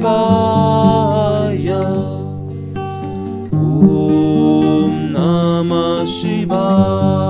शिवाय। ॐ नमः शिवाय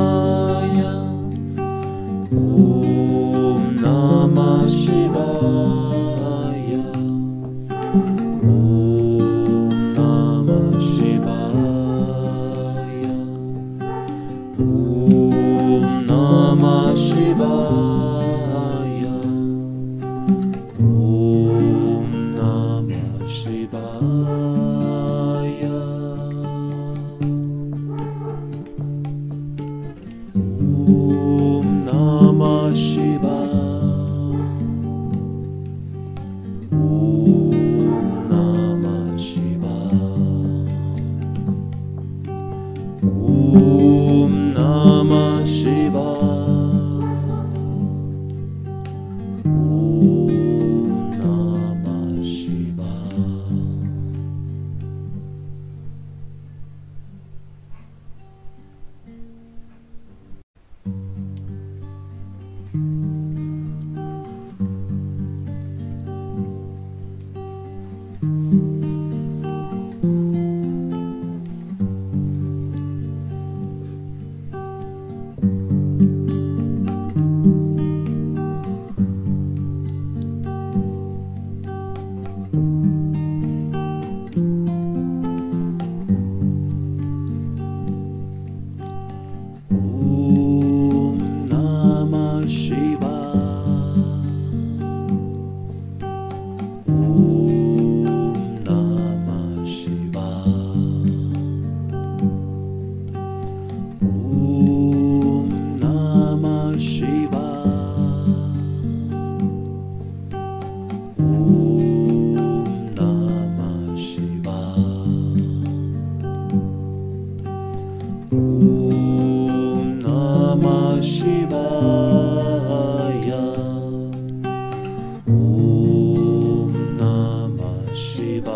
Amen. Mm-hmm.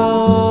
Oh.